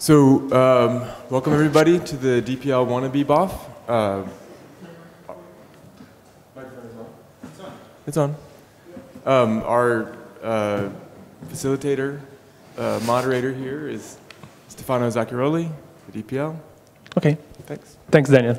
So, um, welcome everybody to the DPL Wannabe BOF. Uh, it's on. Um, our uh, facilitator, uh, moderator here is Stefano Zacchiroli, the DPL. Okay. Thanks. Thanks, Daniel.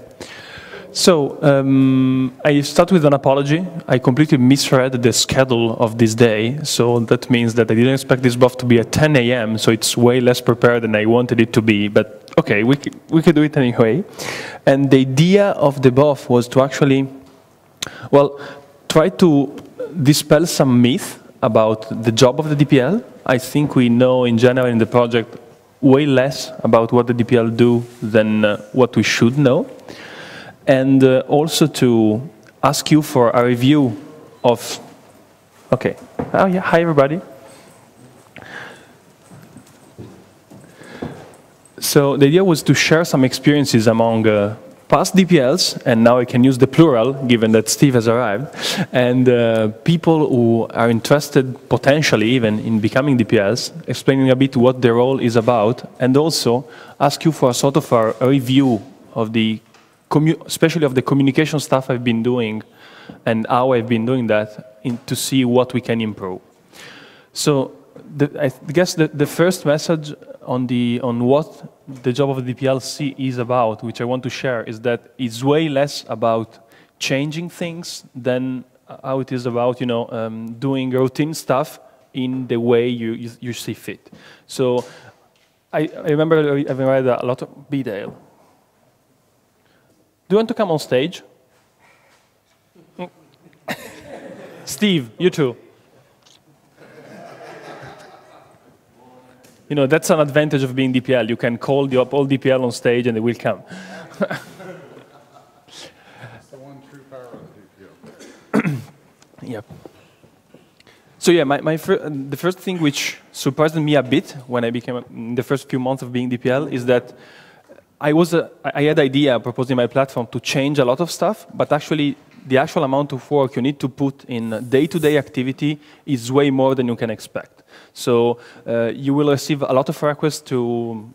So um, I start with an apology. I completely misread the schedule of this day. So that means that I didn't expect this BoF to be at 10 a.m. So it's way less prepared than I wanted it to be. But okay, we we could do it anyway. And the idea of the BoF was to actually, well, try to dispel some myth about the job of the DPL. I think we know in general in the project way less about what the DPL do than uh, what we should know and uh, also to ask you for a review of, okay, oh yeah, hi everybody. So the idea was to share some experiences among uh, past DPLs, and now I can use the plural, given that Steve has arrived, and uh, people who are interested potentially even in becoming DPLs, explaining a bit what their role is about, and also ask you for a sort of a, a review of the especially of the communication stuff I've been doing and how I've been doing that in, to see what we can improve. So the, I guess the, the first message on, the, on what the job of the DPLC is about, which I want to share, is that it's way less about changing things than how it is about you know, um, doing routine stuff in the way you, you, you see fit. So I, I remember having read a lot of Bdale, you want to come on stage? Steve, you too. You know, that's an advantage of being DPL. You can call the all DPL on stage and they will come. that's the one true power of DPL. yep. So yeah, my, my fir the first thing which surprised me a bit when I became, in the first few months of being DPL is that I was a, I had idea proposing my platform to change a lot of stuff, but actually the actual amount of work you need to put in day-to-day -day activity is way more than you can expect. So uh, you will receive a lot of requests to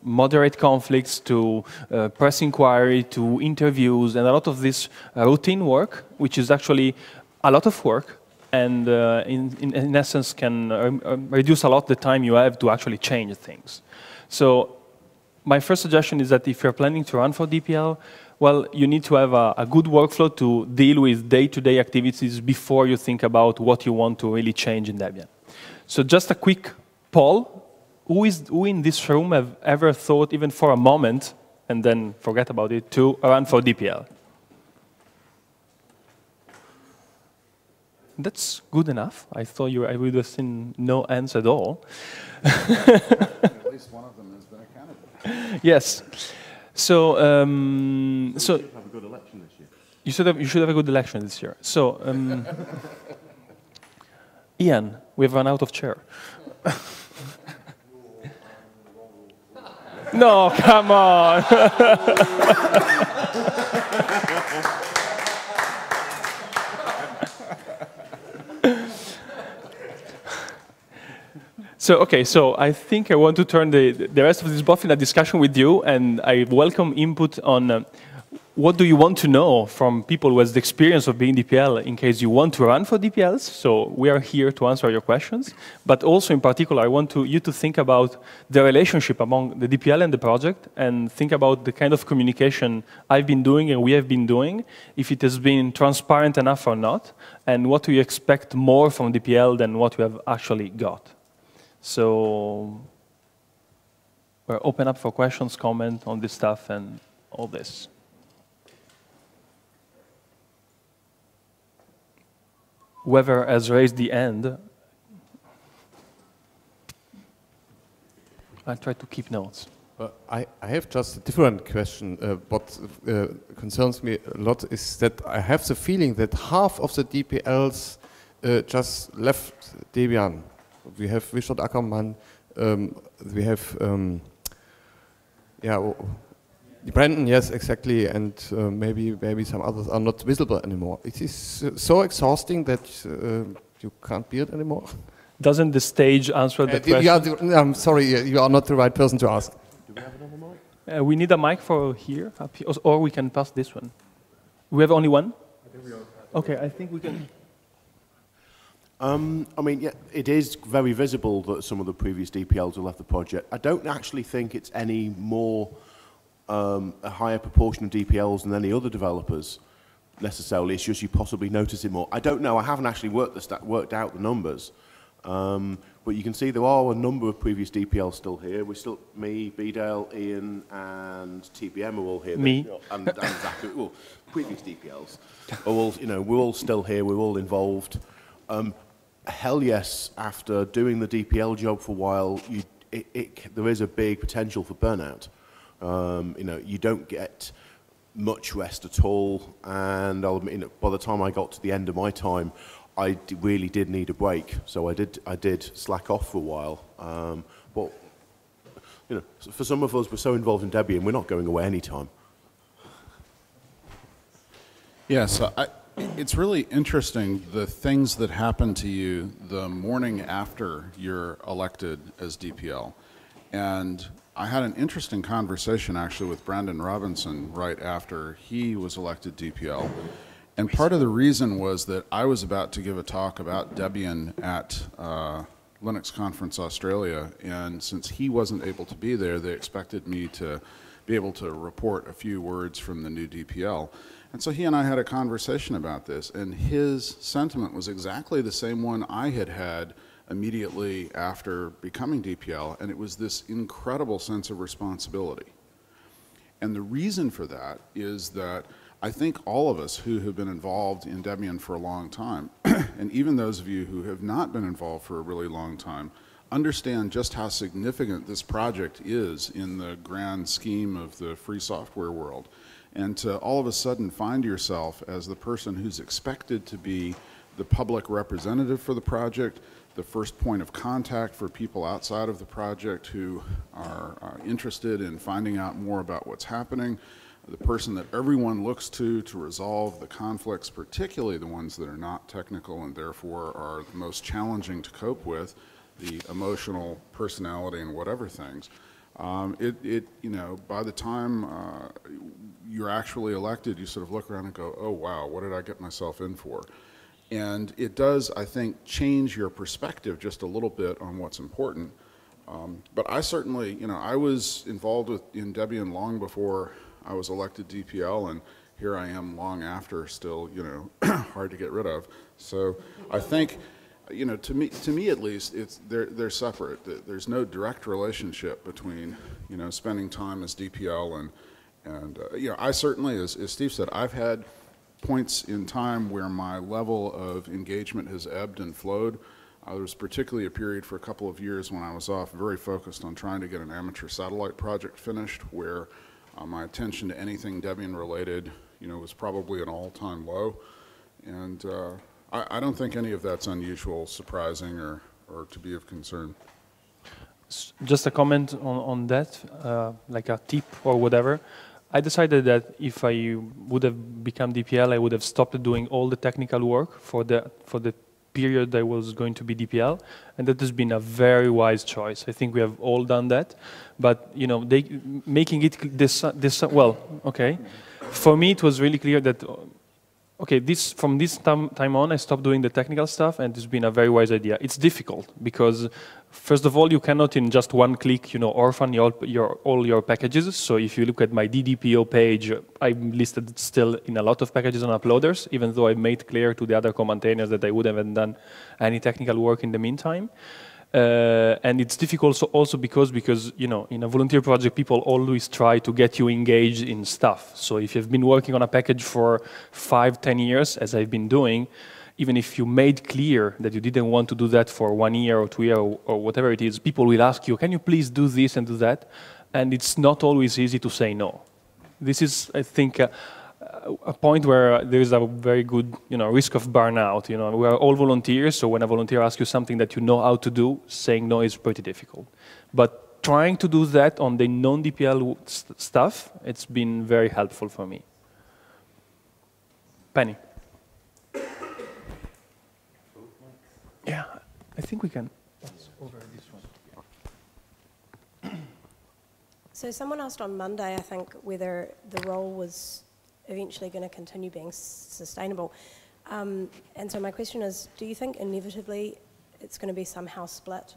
moderate conflicts, to uh, press inquiry, to interviews, and a lot of this routine work, which is actually a lot of work, and uh, in, in, in, essence can uh, reduce a lot the time you have to actually change things. So my first suggestion is that if you're planning to run for DPL, well, you need to have a, a good workflow to deal with day-to-day -day activities before you think about what you want to really change in Debian. So just a quick poll. Who, is, who in this room have ever thought, even for a moment, and then forget about it, to run for DPL? That's good enough. I thought you, I would have seen no ends at all. at least one of them yes. So, um, so you should have a good election this year. You should have, you should have a good election this year. So, um, Ian, we've run out of chair. no, come on. So, okay, so I think I want to turn the, the rest of this BoF in a discussion with you, and I welcome input on uh, what do you want to know from people has the experience of being DPL in case you want to run for DPLs. So we are here to answer your questions. But also in particular, I want to, you to think about the relationship among the DPL and the project and think about the kind of communication I've been doing and we have been doing, if it has been transparent enough or not, and what we expect more from DPL than what we have actually got. So we're open up for questions, comment on this stuff, and all this. Whoever has raised the end, I try to keep notes. Uh, I, I, have just a different question. Uh, what uh, concerns me a lot is that I have the feeling that half of the DPLs uh, just left Debian we have Wichert Akkerman, um, we have, um, yeah, Branden, yes, exactly, and uh, maybe maybe some others are not visible anymore. It is uh, so exhausting that uh, you can't be it anymore. Doesn't the stage answer the uh, question? Yeah, I'm sorry, you are not the right person to ask. Do we have another mic? Uh, we need a mic for here, up here, or we can pass this one. We have only one? Okay, I think we can. Um, I mean, yeah, it is very visible that some of the previous DPLs have left the project. I don't actually think it's any more um, a higher proportion of DPLs than any other developers necessarily. It's just you possibly notice it more. I don't know. I haven't actually worked, worked out the numbers. Um, but you can see there are a number of previous DPLs still here. We're still, me, Bdale, Ian, and TBM are all here. Me. And, and Zachary, well, previous DPLs are all, you know, we're all still here. We're all involved. Um, hell yes, after doing the DPL job for a while, you, it, it, there is a big potential for burnout. Um, you know, you don't get much rest at all, and I'll admit, you know, by the time I got to the end of my time, I really did need a break. So I did, I did slack off for a while. Um, but you know, for some of us, we're so involved in Debian, we're not going away anytime. Yeah, so I, it's really interesting the things that happen to you the morning after you're elected as DPL. And I had an interesting conversation actually with Branden Robinson right after he was elected DPL. And part of the reason was that I was about to give a talk about Debian at uh, Linux Conference Australia, and since he wasn't able to be there, they expected me to be able to report a few words from the new DPL. And so he and I had a conversation about this, and his sentiment was exactly the same one I had had immediately after becoming DPL, and it was this incredible sense of responsibility. And the reason for that is that I think all of us who have been involved in Debian for a long time, and even those of you who have not been involved for a really long time, understand just how significant this project is in the grand scheme of the free software world. And to all of a sudden find yourself as the person who's expected to be the public representative for the project, the first point of contact for people outside of the project who are, are interested in finding out more about what's happening, the person that everyone looks to to resolve the conflicts, particularly the ones that are not technical and therefore are the most challenging to cope with, the emotional, personality, and whatever things. Um, it, it, you know, by the time uh, you're actually elected, you sort of look around and go, oh, wow, what did I get myself in for? And it does, I think, change your perspective just a little bit on what's important. Um, but I certainly, you know, I was involved with, in Debian long before I was elected DPL, and here I am long after, still, you know, hard to get rid of. So I think, you know, to me, to me at least, it's they're they're separate. There's no direct relationship between, you know, spending time as DPL and and uh, you know, I certainly, as, as Steve said, I've had points in time where my level of engagement has ebbed and flowed. Uh, there was particularly a period for a couple of years when I was off very focused on trying to get an amateur satellite project finished where uh, my attention to anything Debian related, you know, was probably an all-time low. And uh, I, I, don't think any of that's unusual, surprising, or, or to be of concern. Just a comment on, on that, uh, like a tip or whatever. I decided that if I would have become DPL, I would have stopped doing all the technical work for the for the period I was going to be DPL, and that has been a very wise choice. I think we have all done that, but you know, they, making it this this well, okay. For me, it was really clear that okay, this from this time, time on, I stopped doing the technical stuff, and it's been a very wise idea. It's difficult because, first of all, you cannot in just one click, you know, orphan your, your all your packages. So if you look at my DDPO page, I'm listed still in a lot of packages on uploaders, even though I made clear to the other maintainers that I would have done any technical work in the meantime. Uh, and it's difficult also because because you know in a volunteer project people always try to get you engaged in stuff. So if you've been working on a package for five, ten years, as I've been doing, even if you made clear that you didn't want to do that for one year or two years or, or whatever it is, people will ask you, "Can you please do this and do that?" And it's not always easy to say no. This is, I think. Uh, a point where there is a very good you know, risk of burnout. You know, we are all volunteers, so when a volunteer asks you something that you know how to do, saying no is pretty difficult. But trying to do that on the non-DPL st stuff, it's been very helpful for me. Penny. Yeah, I think we can. So someone asked on Monday, I think, whether the role was eventually going to continue being sustainable. Um, and so my question is, do you think inevitably it's going to be somehow split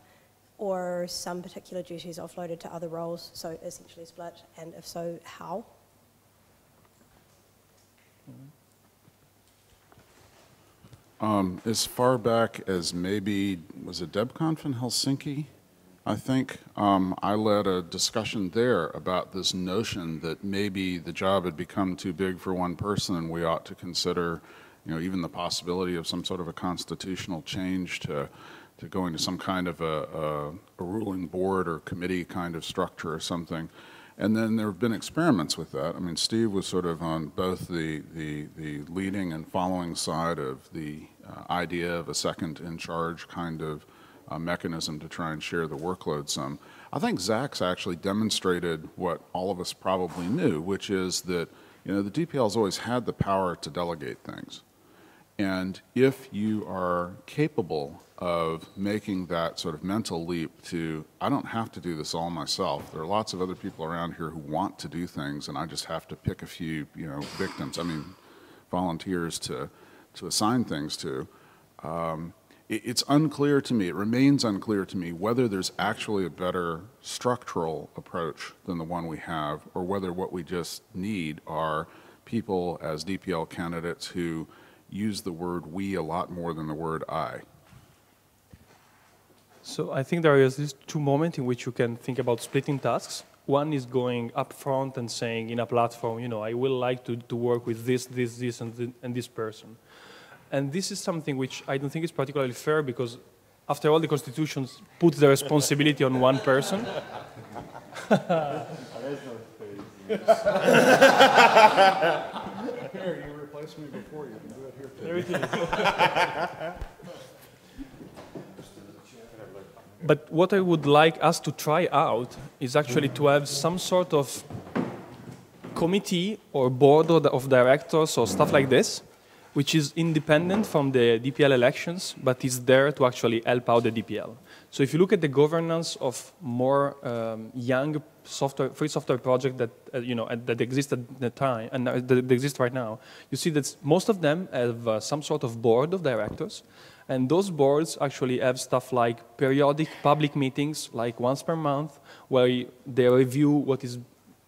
or some particular duties offloaded to other roles, so essentially split, and if so, how? Um, as far back as maybe, was it DebConf in Helsinki? I think um, I led a discussion there about this notion that maybe the job had become too big for one person and we ought to consider, you know, even the possibility of some sort of a constitutional change to, to going to some kind of a, a, a ruling board or committee kind of structure or something. And then there have been experiments with that. I mean, Steve was sort of on both the, the, the leading and following side of the uh, idea of a second in charge kind of uh, mechanism to try and share the workload some. I think Zack's actually demonstrated what all of us probably knew, which is that, you know, the DPL's always had the power to delegate things. And if you are capable of making that sort of mental leap to, I don't have to do this all myself. There are lots of other people around here who want to do things, and I just have to pick a few, you know, victims. I mean, volunteers to to assign things to. Um, it's unclear to me. It remains unclear to me whether there's actually a better structural approach than the one we have, or whether what we just need are people as DPL candidates who use the word we a lot more than the word I. So I think there is these two moments in which you can think about splitting tasks. One is going up front and saying in a platform, you know, I will like to, to work with this, this, this, and, th and this person. And this is something which I don't think is particularly fair because after all, the constitutions put the responsibility on one person. Here, you replaced me before, you can do it here There it is. But what I would like us to try out is actually to have some sort of committee or board of, of directors or stuff like this, which is independent from the DPL elections, but is there to actually help out the DPL. So if you look at the governance of more um, young software, free software project that uh, you know that exist at the time and uh, that exist right now, you see that most of them have uh, some sort of board of directors, and those boards actually have stuff like periodic public meetings, like once per month, where they review what is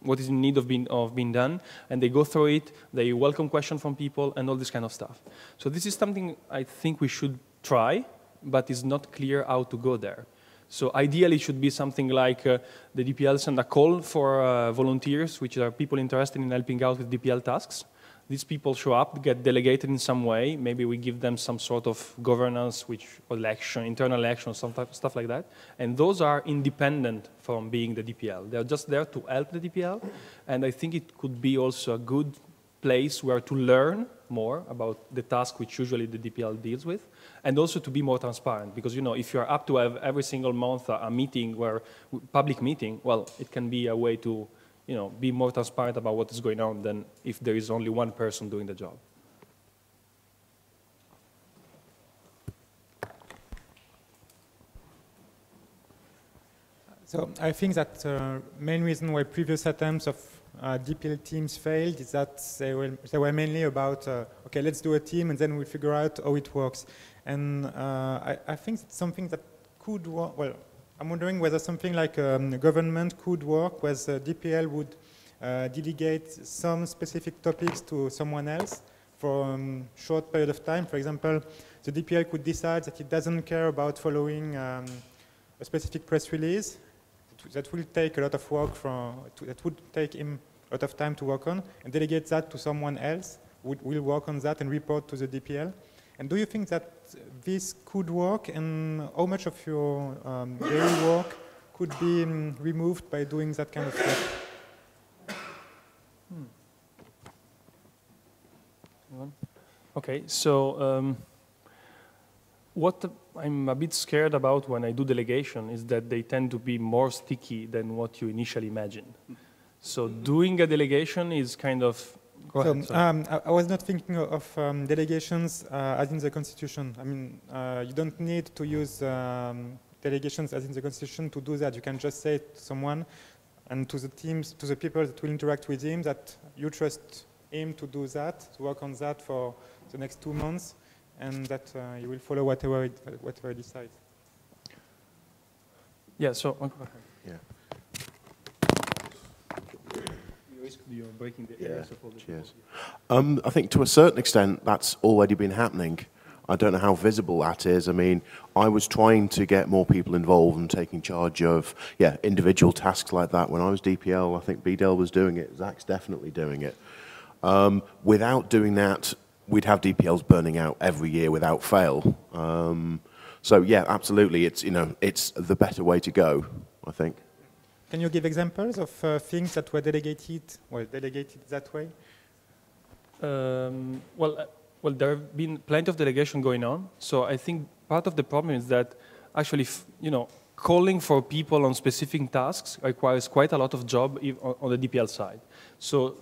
what is in need of being, of being done, and they go through it, they welcome questions from people, and all this kind of stuff. So this is something I think we should try, but it's not clear how to go there. So ideally, it should be something like uh, the DPL send a call for uh, volunteers, which are people interested in helping out with DPL tasks. These people show up, get delegated in some way. Maybe we give them some sort of governance, which election, internal election, some type, stuff like that. And those are independent from being the DPL. They're just there to help the DPL. And I think it could be also a good place where to learn more about the task which usually the DPL deals with, and also to be more transparent. Because you know, if you're up to have every single month a meeting where public meeting, well, it can be a way to you know be more transparent about what is going on than if there is only one person doing the job. So I think that the uh, main reason why previous attempts of uh, DPL teams failed is that they were, they were mainly about, uh, okay, let's do a team and then we'll figure out how it works. And uh, I, I, think it's something that could work, well, I'm wondering whether something like um, government could work, where the DPL would uh, delegate some specific topics to someone else for a um, short period of time. For example, the DPL could decide that it doesn't care about following um, a specific press release that will take a lot of work from, that would take him a lot of time to work on, and delegate that to someone else who will work on that and report to the DPL. And do you think that this could work, and how much of your um, daily work could be um, removed by doing that kind of stuff? Hmm. Okay, so um, what I'm a bit scared about when I do delegation is that they tend to be more sticky than what you initially imagined. So doing a delegation is kind of. Go so, ahead. Um, I, I, was not thinking of um, delegations uh, as in the constitution. I mean, uh, you don't need to use um, delegations as in the constitution to do that. You can just say to someone, and to the teams, to the people that will interact with him, that you trust him to do that, to work on that for the next two months, and that uh, he will follow whatever it, whatever he decides. Yeah, so Yeah. You're breaking the Yeah, ears of all the cheers. Um, I think to a certain extent that's already been happening. I don't know how visible that is. I mean, I was trying to get more people involved and taking charge of, yeah, individual tasks like that when I was DPL. I think Bdale was doing it. Zack's definitely doing it. Um, without doing that, we'd have DPLs burning out every year without fail. Um, so yeah, absolutely, it's you know, it's the better way to go. I think. Can you give examples of uh, things that were delegated, well, delegated that way? Um, well, uh, well, there have been plenty of delegation going on. So I think part of the problem is that actually, you know, calling for people on specific tasks requires quite a lot of job on, the DPL side. So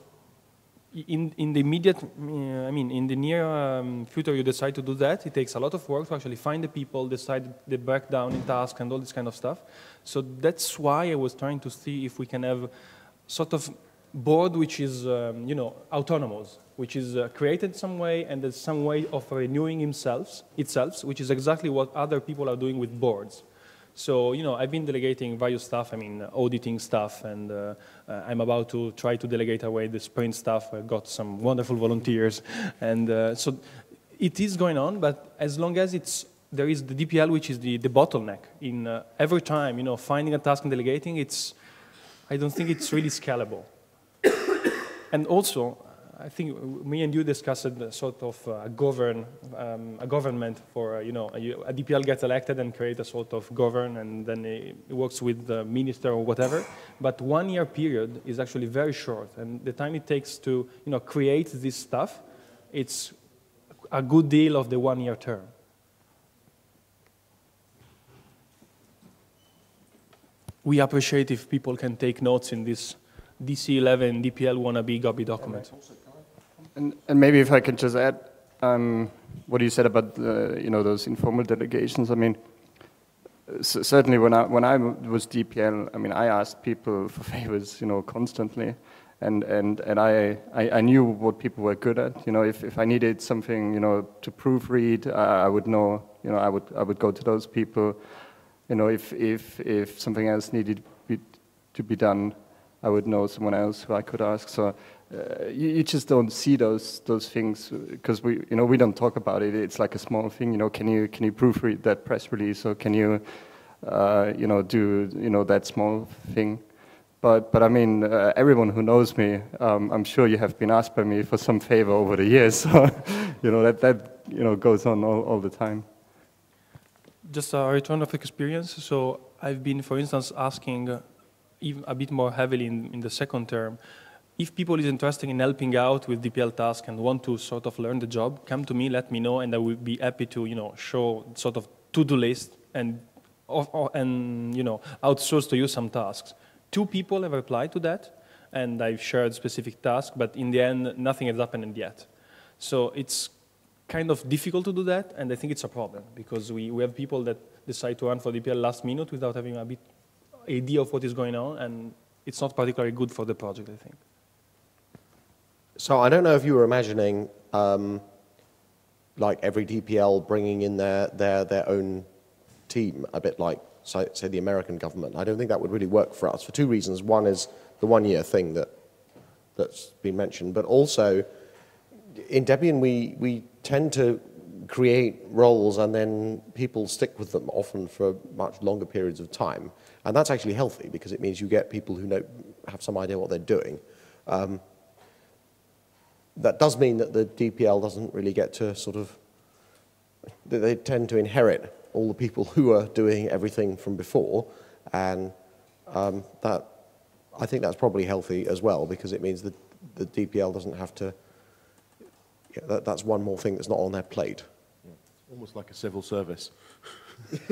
in, in the immediate, uh, I mean, in the near um, future, you decide to do that. It takes a lot of work to actually find the people, decide the breakdown in tasks, and all this kind of stuff. So that's why I was trying to see if we can have sort of board which is, um, you know, autonomous, which is uh, created some way and there's some way of renewing himself, itself, which is exactly what other people are doing with boards. So, you know, I've been delegating various stuff, I mean, auditing stuff, and uh, I'm about to try to delegate away the sprint stuff. I've got some wonderful volunteers. And uh, so it is going on, but as long as it's, there is the DPL, which is the, the bottleneck in uh, every time, you know, finding a task and delegating, it's, I don't think it's really scalable. and also, I think me and you discussed a sort of uh, govern um, a government for uh, you know a, a DPL gets elected and create a sort of govern and then it, works with the minister or whatever. But one year period is actually very short, and the time it takes to you know create this stuff, it's a good deal of the one year term. We appreciate if people can take notes in this DC11 DPL wannabe Gobby document. And, and maybe if I can just add um, what you said about uh, you know those informal delegations. I mean, certainly when I when I was DPL, I mean I asked people for favors, you know, constantly, and and and I, I I knew what people were good at. You know, if if I needed something, you know, to proofread, I, I would know. You know, I would I would go to those people. You know, if if if something else needed be, to be done, I would know someone else who I could ask. So uh, you, you just don't see those those things because we you know we don't talk about it. It's like a small thing. You know, can you can you proofread that press release or can you uh, you know do you know that small thing? But but I mean, uh, everyone who knows me, um, I'm sure you have been asked by me for some favor over the years. So you know that that you know goes on all, all the time. Just a return of experience. So I've been, for instance, asking uh, even a bit more heavily in, in the second term. If people is interested in helping out with DPL task and want to sort of learn the job, come to me, let me know, and I will be happy to, you know, show sort of to-do list and, or, and you know, outsource to you some tasks. Two people have replied to that, and I've shared specific tasks, but in the end, nothing has happened yet. So it's kind of difficult to do that, and I think it's a problem because we, we have people that decide to run for DPL last minute without having a bit idea of what is going on, and it's not particularly good for the project, I think. So I don't know if you were imagining um, like every DPL bringing in their, their, their own team, a bit like, say, say, the American government. I don't think that would really work for us for two reasons. One is the one year thing that, that's been mentioned, but also in Debian, we, we tend to create roles and then people stick with them often for much longer periods of time. And that's actually healthy because it means you get people who know, have some idea what they're doing. Um, that does mean that the DPL doesn't really get to sort of, they tend to inherit all the people who are doing everything from before. And um, that, I think that's probably healthy as well because it means that the DPL doesn't have to, yeah, that, that's one more thing that's not on their plate. Almost like a civil service.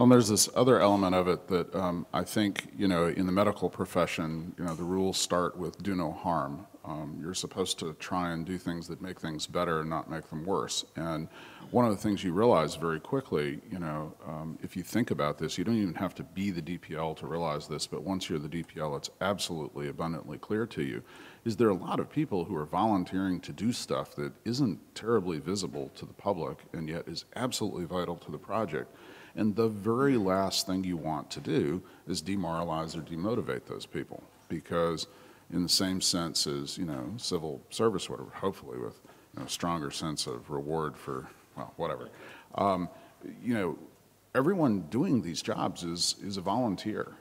Well, there's this other element of it that um, I think, you know, in the medical profession, you know, the rules start with do no harm. Um, you're supposed to try and do things that make things better and not make them worse. And one of the things you realize very quickly, you know, um, if you think about this, you don't even have to be the DPL to realize this, but once you're the DPL, it's absolutely abundantly clear to you, is there are a lot of people who are volunteering to do stuff that isn't terribly visible to the public and yet is absolutely vital to the project. And the very last thing you want to do is demoralize or demotivate those people because in the same sense as, you know, civil service, whatever, hopefully with you know, stronger sense of reward for well, whatever. Um, you know, everyone doing these jobs is, is a volunteer.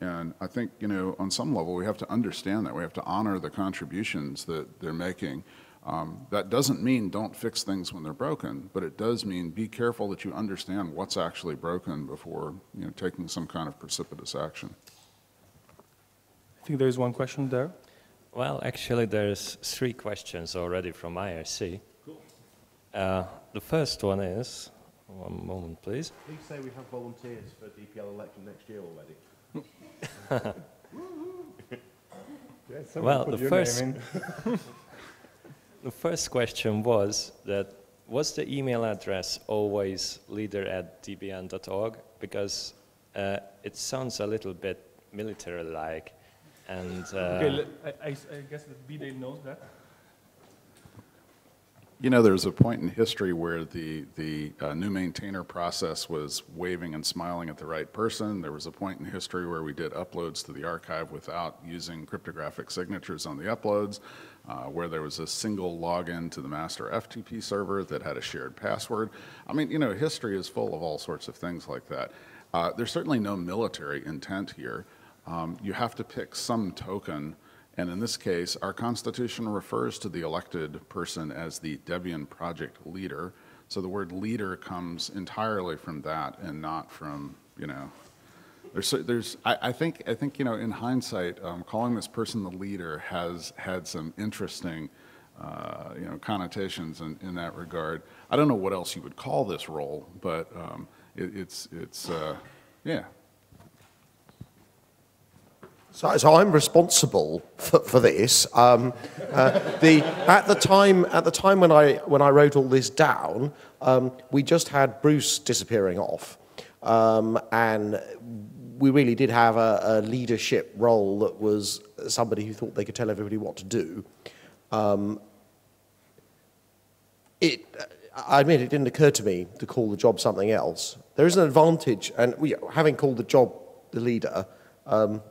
And I think, you know, on some level, we have to understand that. We have to honor the contributions that they're making. Um, that doesn't mean don't fix things when they're broken, but it does mean be careful that you understand what's actually broken before, you know, taking some kind of precipitous action. I think there is one question there. Well, actually, there's three questions already from IRC. Cool. Uh, the first one is, one moment, please. Please say we have volunteers for DPL election next year already. well, the first, the first question was that was the email address always leader at debian.org? Because uh, it sounds a little bit military-like. And uh, okay, I, I, guess that Bdale knows that. You know, there's a point in history where the, the uh, new maintainer process was waving and smiling at the right person. There was a point in history where we did uploads to the archive without using cryptographic signatures on the uploads, uh, where there was a single login to the master FTP server that had a shared password. I mean, you know, history is full of all sorts of things like that. Uh, there's certainly no military intent here. Um, you have to pick some token and in this case, our Constitution refers to the elected person as the Debian project leader. So the word leader comes entirely from that and not from, you know, there's, there's I, I think, I think, you know, in hindsight, um, calling this person the leader has had some interesting, uh, you know, connotations in, in that regard. I don't know what else you would call this role, but um, it, it's, it's, uh, yeah, so, so, I'm responsible for, for this. Um, uh, the, at the time, at the time when I when I wrote all this down, um, we just had Bruce disappearing off, um, and we really did have a, a, leadership role that was somebody who thought they could tell everybody what to do. Um, it, I admit, it didn't occur to me to call the job something else. There is an advantage, and we, having called the job the leader. Um,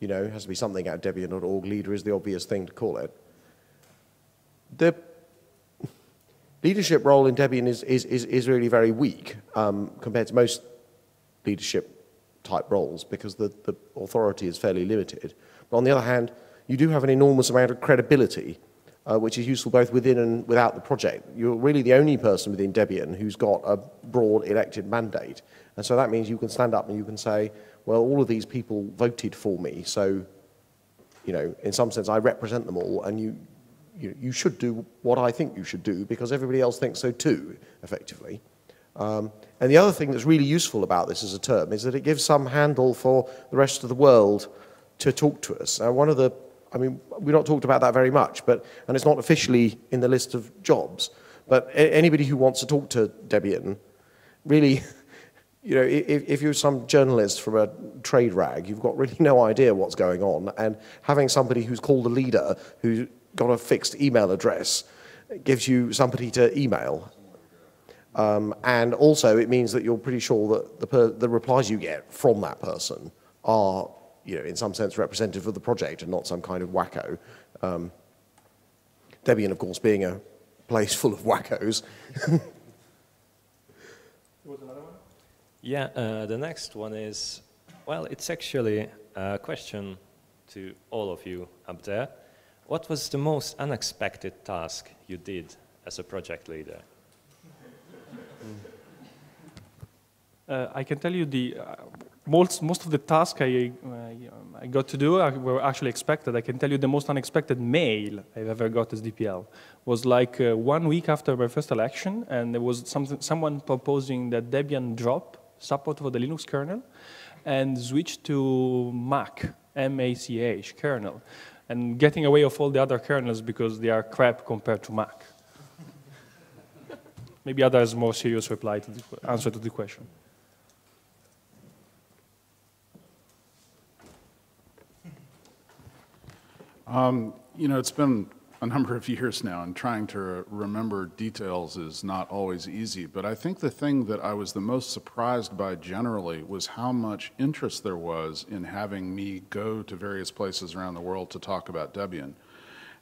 you know, has to be something at Debian.org. Leader is the obvious thing to call it. The leadership role in Debian is, is, is, is really very weak um, compared to most leadership type roles because the, the authority is fairly limited. But on the other hand, you do have an enormous amount of credibility, uh, which is useful both within and without the project. You're really the only person within Debian who's got a broad elected mandate. And so that means you can stand up and you can say, well, all of these people voted for me, so, you know, in some sense, I represent them all, and you, you, you should do what I think you should do because everybody else thinks so too, effectively. Um, and the other thing that's really useful about this as a term is that it gives some handle for the rest of the world to talk to us. Now, one of the, I mean, we've not talked about that very much, but, and it's not officially in the list of jobs, but anybody who wants to talk to Debian really you know, if, if, you're some journalist from a trade rag, you've got really no idea what's going on. And having somebody who's called a leader, who's got a fixed email address, gives you somebody to email. Um, and also, it means that you're pretty sure that the, the replies you get from that person are, you know, in some sense representative of the project and not some kind of wacko. Um, Debian, of course, being a place full of wackos. Yeah, uh, the next one is, well, it's actually a question to all of you up there. What was the most unexpected task you did as a project leader? Uh, I can tell you the uh, most most of the tasks I uh, I got to do were actually expected. I can tell you the most unexpected mail I've ever got as DPL was like uh, one week after my first election, and there was something someone proposing that Debian drop support for the Linux kernel and switch to Mach, M-A-C-H, kernel, and getting away of all the other kernels because they are crap compared to Mach. Maybe others more serious reply to the answer to the question. Um, you know, it's been a number of years now, and trying to remember details is not always easy. But I think the thing that I was the most surprised by generally was how much interest there was in having me go to various places around the world to talk about Debian.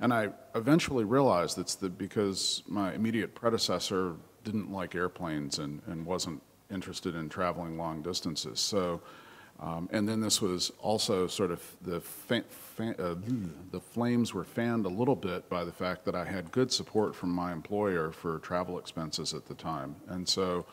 And I eventually realized it's the, because my immediate predecessor didn't like airplanes and, and wasn't interested in traveling long distances. So, um, and then this was also sort of the, uh, the flames were fanned a little bit by the fact that I had good support from my employer for travel expenses at the time. And so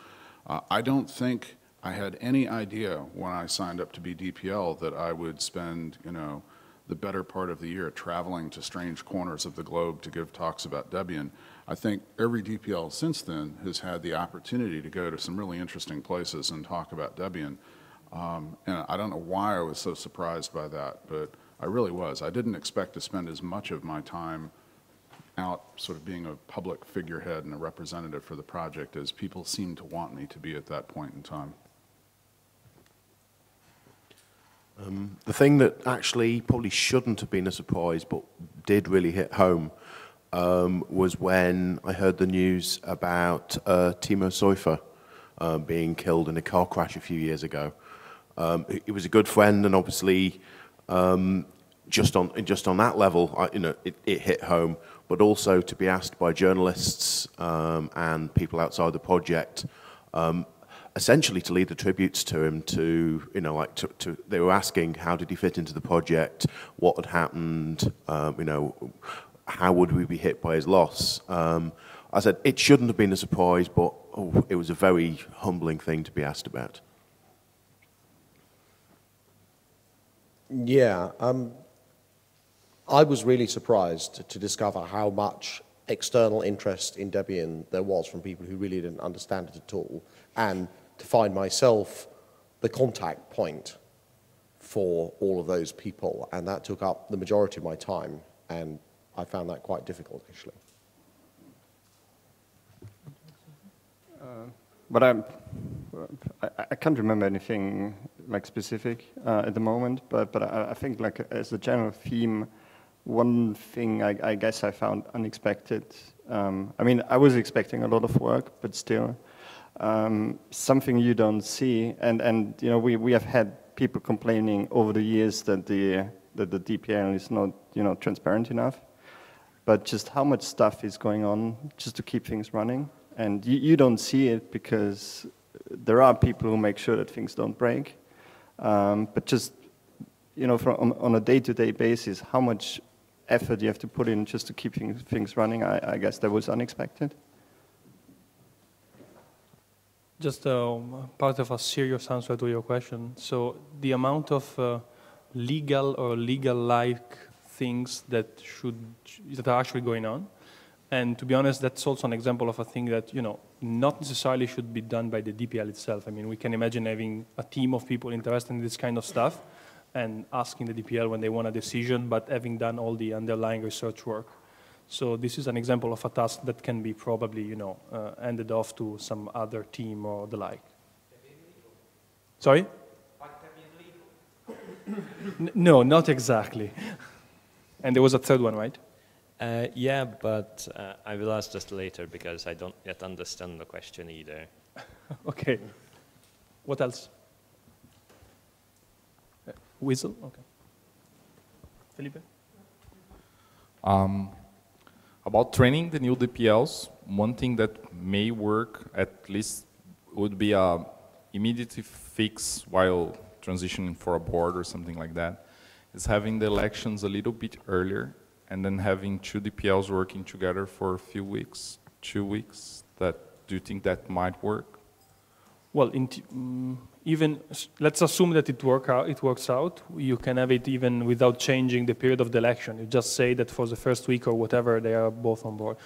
uh, I don't think I had any idea when I signed up to be DPL that I would spend, you know, the better part of the year traveling to strange corners of the globe to give talks about Debian. I think every DPL since then has had the opportunity to go to some really interesting places and talk about Debian. Um, and I don't know why I was so surprised by that, but I really was. I didn't expect to spend as much of my time out sort of being a public figurehead and a representative for the project as people seemed to want me to be at that point in time. Um, the thing that actually probably shouldn't have been a surprise, but did really hit home, um, was when I heard the news about uh, Thiemo Seufer um, being killed in a car crash a few years ago. Um, he, was a good friend, and obviously, um, just on just on that level, I, you know, it, it hit home. But also to be asked by journalists um, and people outside the project um, essentially to lead the tributes to him to you know like to, to they were asking how did he fit into the project? What had happened? Um, you know how would we be hit by his loss? Um, i said it shouldn't have been a surprise but oh, it was a very humbling thing to be asked about Yeah, um, I was really surprised to discover how much external interest in Debian there was from people who really didn't understand it at all, and to find myself the contact point for all of those people, and that took up the majority of my time, and I found that quite difficult actually. But I'm, I, I can't remember anything like specific uh, at the moment. But but I, I think like as a general theme, one thing I, I guess I found unexpected. Um, I mean, I was expecting a lot of work, but still, um, something you don't see. And and you know, we, we have had people complaining over the years that the that the DPL is not you know transparent enough. But just how much stuff is going on just to keep things running and you, you, don't see it because there are people who make sure that things don't break. Um, but just, you know, from, on, a day-to-day basis, how much effort you have to put in just to keep things, things running, I, I guess that was unexpected. Just um, part of a serious answer to your question. So the amount of uh, legal or legal-like things that should that are actually going on and to be honest, that's also an example of a thing that, you know, not necessarily should be done by the DPL itself. I mean, we can imagine having a team of people interested in this kind of stuff and asking the DPL when they want a decision, but having done all the underlying research work. So this is an example of a task that can be probably, you know, uh, handed off to some other team or the like. Sorry? no, not exactly. and there was a third one, right? Uh, yeah, but uh, I will ask just later because I don't yet understand the question either. okay. What else? Uh, whistle? Okay. Felipe? Um, about training the new DPLs, one thing that may work at least would be a immediate fix while transitioning for a board or something like that, is having the elections a little bit earlier and then having two DPLs working together for a few weeks, two weeks, that do you think that might work? Well, um, even let's assume that it work out, it works out. You can have it even without changing the period of the election. You just say that for the first week or whatever, they are both on board.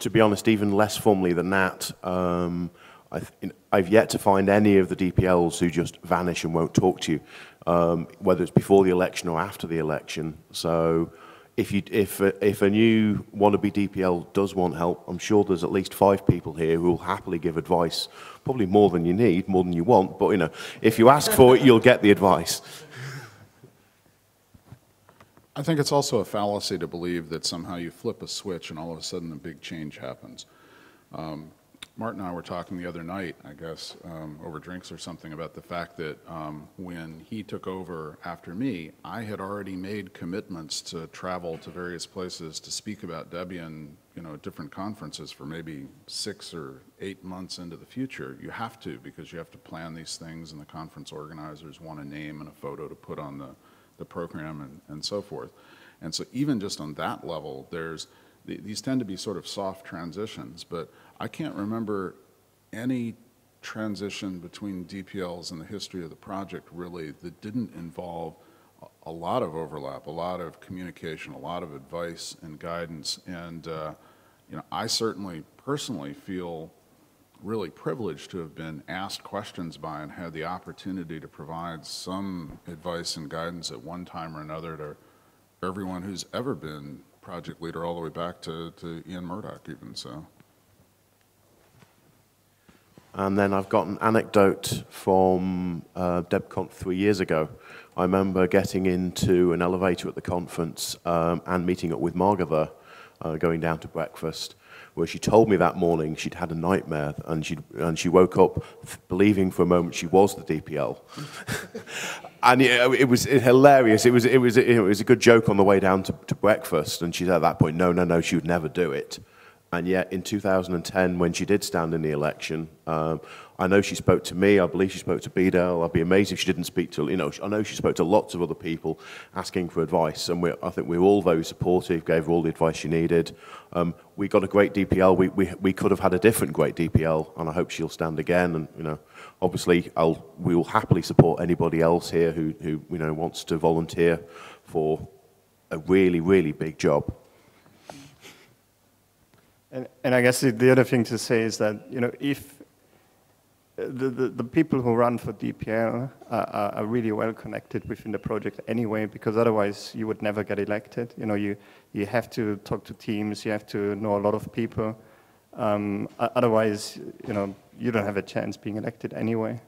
To be honest, even less formally than that, um, I've, I've, yet to find any of the DPLs who just vanish and won't talk to you um, whether it's before the election or after the election. So if, you, if, a, if a new wannabe DPL does want help, I'm sure there's at least five people here who will happily give advice, probably more than you need, more than you want, but you know, if you ask for it, you'll get the advice. I think it's also a fallacy to believe that somehow you flip a switch and all of a sudden a big change happens. Um, Martin and I were talking the other night, I guess, um, over drinks or something, about the fact that um, when he took over after me, I had already made commitments to travel to various places to speak about Debian, you know, at different conferences for maybe six or eight months into the future. You have to because you have to plan these things, and the conference organizers want a name and a photo to put on the, the program and, and so forth. And so even just on that level, there's these tend to be sort of soft transitions, but I can't remember any transition between DPLs in the history of the project really that didn't involve a lot of overlap, a lot of communication, a lot of advice and guidance. And, uh, you know, I certainly personally feel really privileged to have been asked questions by and had the opportunity to provide some advice and guidance at one time or another to everyone who's ever been project leader all the way back to, to Ian Murdock even, so. And then I've got an anecdote from uh, DebConf three years ago. I remember getting into an elevator at the conference um, and meeting up with Margarita, uh, going down to breakfast, where she told me that morning she'd had a nightmare and, she and she woke up believing for a moment she was the DPL. and it, it was hilarious. It was, it, was, it was a good joke on the way down to, to breakfast. And she said at that point, no, no, no, she would never do it. And yet, in 2010, when she did stand in the election, um, I know she spoke to me. I believe she spoke to Bdale. I'd be amazed if she didn't speak to, you know, I know she spoke to lots of other people asking for advice. And I think we were all very supportive, gave her all the advice she needed. Um, we got a great DPL. We, we, we could have had a different great DPL, and I hope she'll stand again. And, you know, obviously, I'll, we will happily support anybody else here who, who, you know, wants to volunteer for a really, really big job. And, and I guess the, the other thing to say is that, you know, if the, the, the people who run for DPL are, are, really well connected within the project anyway, because otherwise you would never get elected. You know, you, you have to talk to teams, you have to know a lot of people. Um, otherwise, you know, you don't have a chance being elected anyway.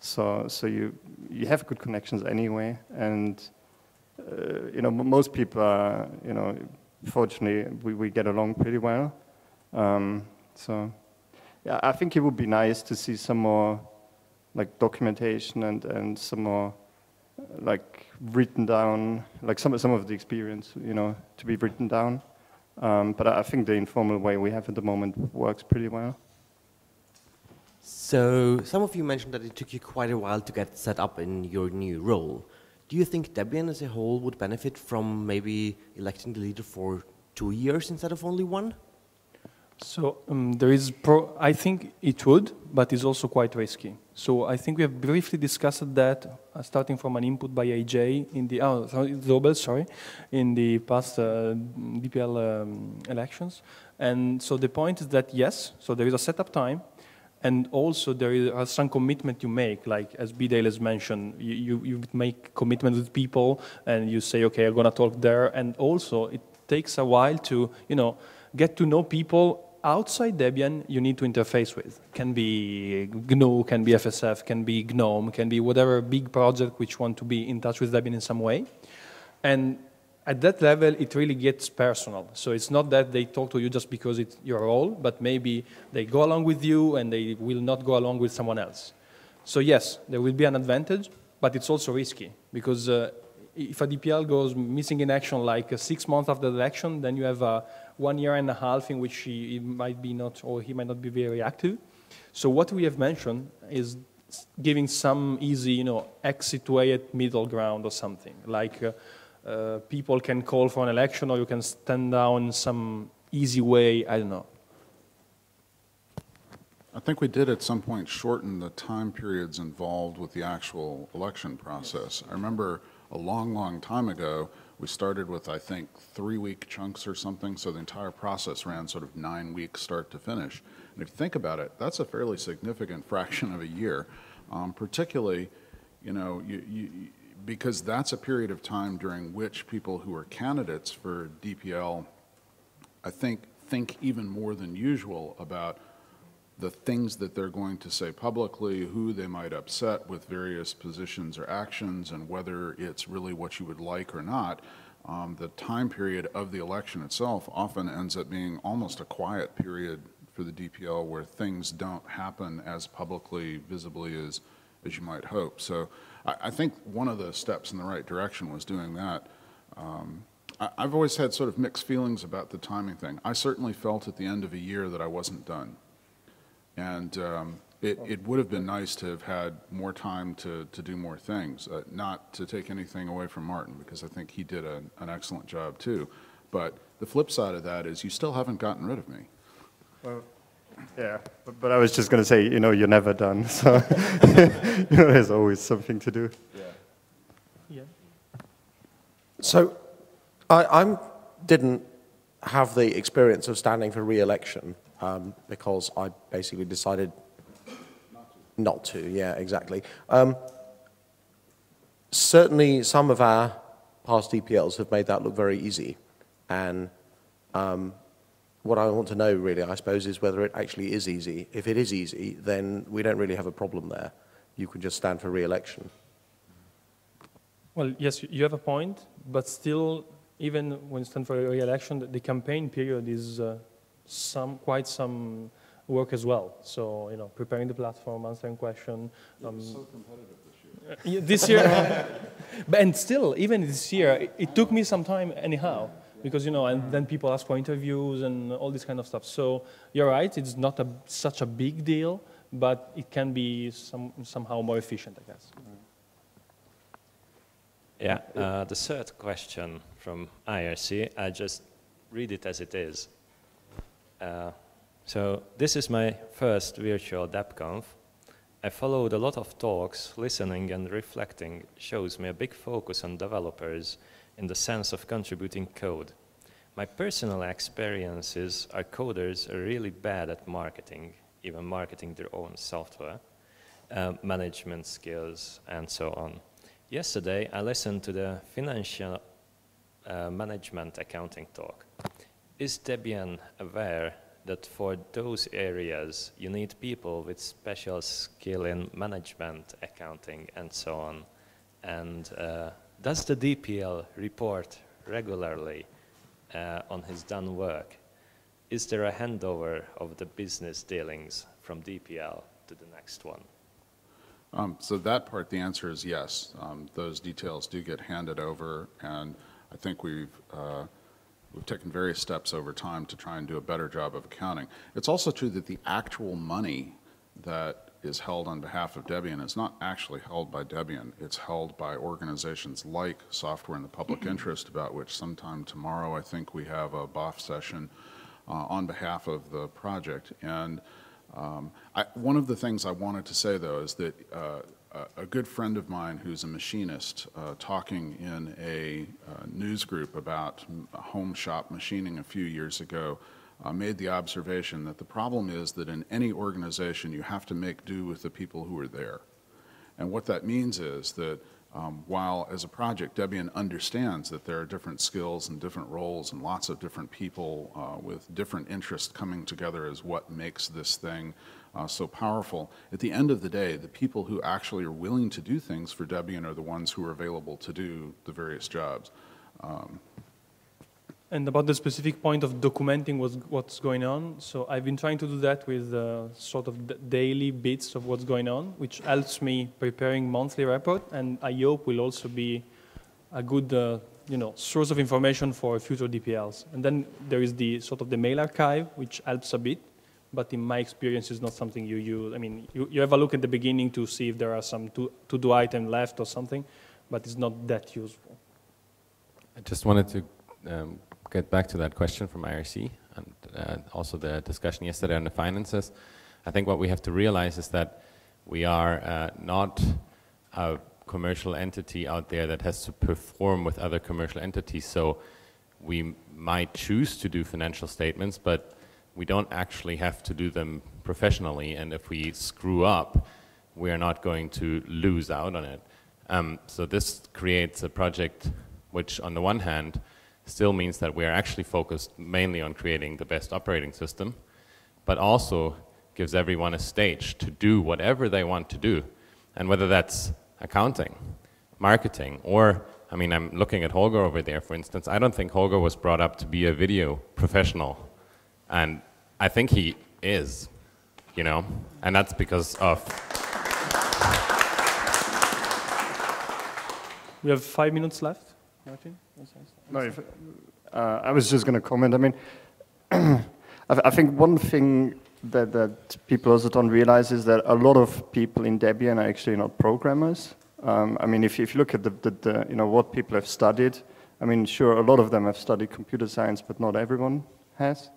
So, so you, you have good connections anyway, and uh, you know, most people are, you know, fortunately, we, we get along pretty well. Um, so, yeah, I think it would be nice to see some more like documentation and, and some more like written down, like some, some of the experience, you know, to be written down. Um, but I think the informal way we have at the moment works pretty well. So some of you mentioned that it took you quite a while to get set up in your new role. Do you think Debian as a whole would benefit from maybe electing the leader for two years instead of only one? So um, there is, pro I think it would, but it's also quite risky. So I think we have briefly discussed that, uh, starting from an input by AJ in the, oh, sorry, in the past uh, DPL um, elections. And so the point is that yes, so there is a setup time, and also there is uh, some commitment you make, like as Bdale has mentioned, you, you, you make commitment with people, and you say, okay, I'm gonna talk there, and also it takes a while to, you know, get to know people outside Debian you need to interface with. Can be GNU, can be FSF, can be GNOME, can be whatever big project which want to be in touch with Debian in some way. And at that level, it really gets personal. So it's not that they talk to you just because it's your role, but maybe they go along with you and they will not go along with someone else. So yes, there will be an advantage, but it's also risky because uh, if a DPL goes missing in action like uh, six months after the election, then you have a one year and a half in which he, he might be not, or he might not be very active. So what we have mentioned is giving some easy, you know, exit way at middle ground or something. Like uh, uh, people can call for an election or you can stand down some easy way, I don't know. I think we did at some point shorten the time periods involved with the actual election process. I remember a long, long time ago, we started with, I think, three week chunks or something, so the entire process ran sort of nine weeks start to finish. And if you think about it, that's a fairly significant fraction of a year, um, particularly, you know, you, you, because that's a period of time during which people who are candidates for DPL, I think, think even more than usual about the things that they're going to say publicly, who they might upset with various positions or actions, and whether it's really what you would like or not. Um, the time period of the election itself often ends up being almost a quiet period for the DPL where things don't happen as publicly, visibly as, as you might hope. So I, think one of the steps in the right direction was doing that. Um, I, I've always had sort of mixed feelings about the timing thing. I certainly felt at the end of a year that I wasn't done. And um, it, it would have been nice to have had more time to, to do more things, uh, not to take anything away from Martin, because I think he did a, an excellent job too. But the flip side of that is you still haven't gotten rid of me. Well, yeah, but, but I was just going to say, you know, you're never done. So, you know, there's always something to do. Yeah. Yeah. So, I I'm, didn't have the experience of standing for re-election um, because I basically decided not to. yeah, exactly. Um, certainly, some of our past DPLs have made that look very easy, and um, what I want to know, really, I suppose, is whether it actually is easy. If it is easy, then we don't really have a problem there. You can just stand for re-election. Well, yes, you have a point, but still, even when you stand for re-election, the, the campaign period is uh, some quite some work as well. So you know, preparing the platform, answering questions. Um, so competitive this year. Uh, this year, but, and still, even this year, it, it, took me some time anyhow because you know, and then people ask for interviews and all this kind of stuff. So you're right; it's not a, such a big deal, but it can be some, somehow more efficient, I guess. Yeah, uh, the third question from IRC, I just read it as it is. Uh, so this is my first virtual DebConf. I followed a lot of talks, listening and reflecting shows me a big focus on developers in the sense of contributing code. My personal experiences are coders are really bad at marketing, even marketing their own software, uh, management skills, and so on. Yesterday, I listened to the financial uh, management accounting talk. Is Debian aware that for those areas you need people with special skill in management, accounting, and so on? And uh, does the DPL report regularly uh, on his done work? Is there a handover of the business dealings from DPL to the next one? Um, so that part, the answer is yes. Um, those details do get handed over, and I think we've uh, we've taken various steps over time to try and do a better job of accounting. It's also true that the actual money that is held on behalf of Debian is not actually held by Debian. It's held by organizations like Software in the Public Interest, about which sometime tomorrow I think we have a BOF session uh, on behalf of the project. And um, I, one of the things I wanted to say, though, is that uh, a good friend of mine who's a machinist uh, talking in a uh, news group about home shop machining a few years ago uh, made the observation that the problem is that in any organization you have to make do with the people who are there. And what that means is that um, while as a project Debian understands that there are different skills and different roles and lots of different people uh, with different interests coming together is what makes this thing uh, so powerful, at the end of the day, the people who actually are willing to do things for Debian are the ones who are available to do the various jobs. Um, and about the specific point of documenting what's, what's going on, so I've been trying to do that with uh, sort of daily bits of what's going on, which helps me preparing monthly report, and I hope will also be a good, uh, you know, source of information for future DPLs. And then there is the sort of the mail archive, which helps a bit, but in my experience, is not something you use. I mean, you, you have a look at the beginning to see if there are some to-do to item left or something, but it's not that useful. I just wanted to um, get back to that question from IRC and uh, also the discussion yesterday on the finances. I think what we have to realize is that we are uh, not a commercial entity out there that has to perform with other commercial entities. So we might choose to do financial statements, but we don't actually have to do them professionally. And if we screw up, we are not going to lose out on it. Um, so this creates a project which, on the one hand, still means that we are actually focused mainly on creating the best operating system, but also gives everyone a stage to do whatever they want to do. And whether that's accounting, marketing, or, I mean, I'm looking at Holger over there, for instance. I don't think Holger was brought up to be a video professional. And I think he is, you know, and that's because of. We have five minutes left. Martin? No, if, uh, I was just going to comment. I mean, I, I think one thing that, that people also don't realize is that a lot of people in Debian are actually not programmers. Um, I mean, if, if you look at the, the, the, you know, what people have studied, I mean, sure, a lot of them have studied computer science, but not everyone has.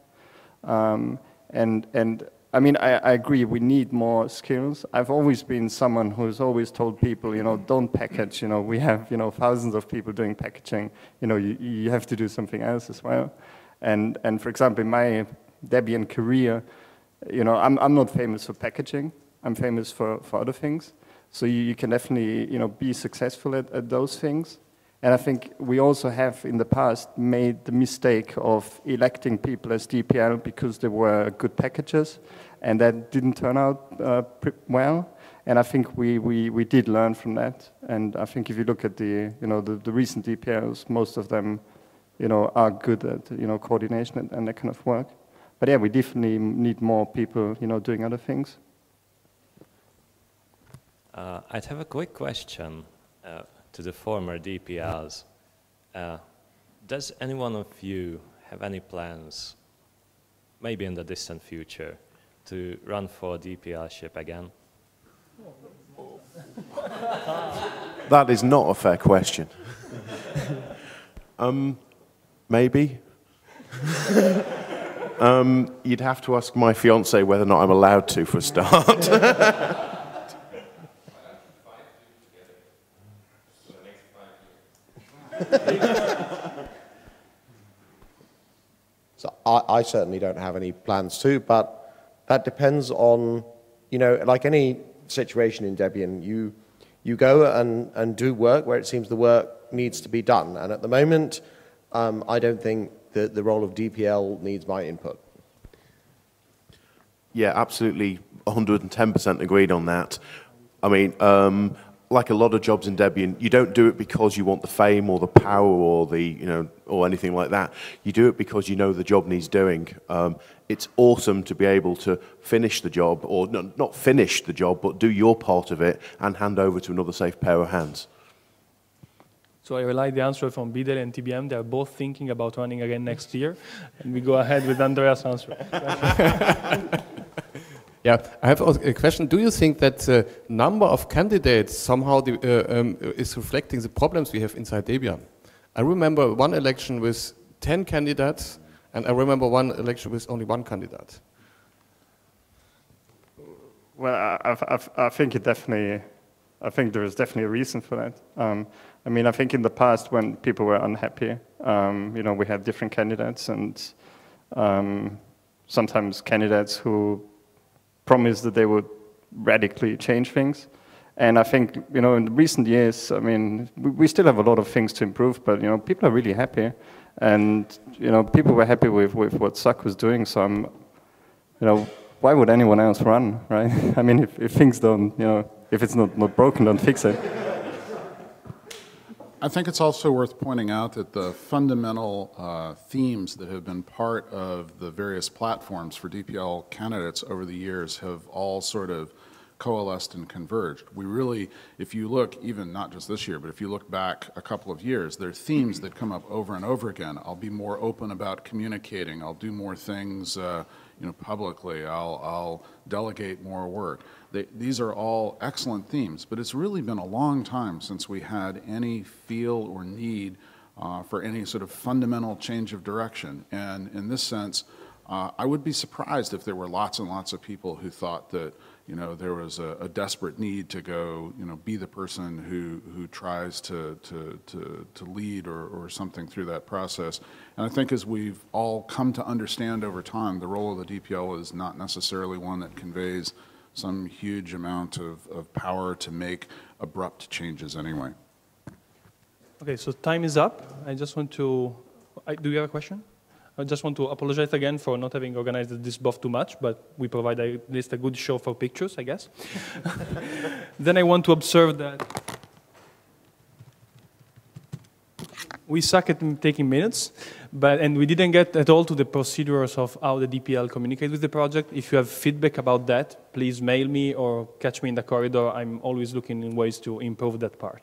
Um, and, and I mean, I, I agree, we need more skills. I've always been someone who's always told people, you know, don't package, you know, we have, you know, thousands of people doing packaging, you know, you, you have to do something else as well. And, and for example, in my Debian career, you know, I'm, I'm not famous for packaging, I'm famous for, for other things. So you, you can definitely, you know, be successful at, at those things. And I think we also have in the past made the mistake of electing people as DPL because they were good packages, and that didn't turn out uh, well. And I think we, we, we did learn from that. And I think if you look at the, you know, the, the recent DPLs, most of them, you know, are good at, you know, coordination and, and that kind of work. But yeah, we definitely need more people, you know, doing other things. Uh, I'd have a quick question. Uh, to the former DPLs. Uh, does any one of you have any plans, maybe in the distant future, to run for DPLship again? That is not a fair question. um, maybe. um, you'd have to ask my fiance whether or not I'm allowed to for a start. so I, I certainly don't have any plans to, but that depends on, you know, like any situation in Debian, you, you go and, and do work where it seems the work needs to be done. And at the moment, um, I don't think that the role of DPL needs my input. Yeah, absolutely 110% agreed on that. I mean, um, like a lot of jobs in Debian, you don't do it because you want the fame or the power or the, you know, or anything like that. You do it because you know the job needs doing. Um, it's awesome to be able to finish the job, or no, not finish the job, but do your part of it and hand over to another safe pair of hands. So I rely the answer from Bdale and TBM. They're both thinking about running again next year. And we go ahead with Andreas' answer. Yeah, I have a question. Do you think that the number of candidates somehow the, uh, um, is reflecting the problems we have inside Debian? I remember one election with 10 candidates, and I remember one election with only one candidate. Well, I, I, I think it definitely, I think there is definitely a reason for that. Um, I mean, I think in the past when people were unhappy, um, you know, we had different candidates and um, sometimes candidates who promised that they would radically change things. And I think, you know, in recent years, I mean, we, we, still have a lot of things to improve, but, you know, people are really happy. And, you know, people were happy with, with what Zack was doing, so I'm, you know, why would anyone else run, right? I mean, if, if things don't, you know, if it's not, not broken, don't fix it. I think it's also worth pointing out that the fundamental uh, themes that have been part of the various platforms for DPL candidates over the years have all sort of coalesced and converged. We really, if you look, even not just this year, but if you look back a couple of years, there are themes that come up over and over again. I'll be more open about communicating. I'll do more things, uh, you know, publicly. I'll, I'll delegate more work. They, these are all excellent themes, but it's really been a long time since we had any feel or need uh, for any sort of fundamental change of direction. And in this sense, uh, I would be surprised if there were lots and lots of people who thought that you know there was a, a, desperate need to go you know be the person who who tries to to to, to lead or, or something through that process. And I think as we've all come to understand over time, the role of the DPL is not necessarily one that conveys some huge amount of, of power to make abrupt changes anyway. Okay, so time is up. I just want to, I, do you have a question? I just want to apologize again for not having organized this BoF too much, but we provide at least a good show for pictures, I guess. then I want to observe that we suck at taking minutes, but and we didn't get at all to the procedures of how the DPL communicate with the project. If you have feedback about that, please mail me or catch me in the corridor. I'm always looking in ways to improve that part.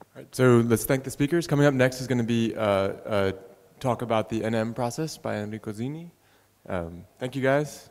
All right, So let's thank the speakers. Coming up next is going to be uh, a talk about the NM process by Enrico Zini. Um, thank you guys.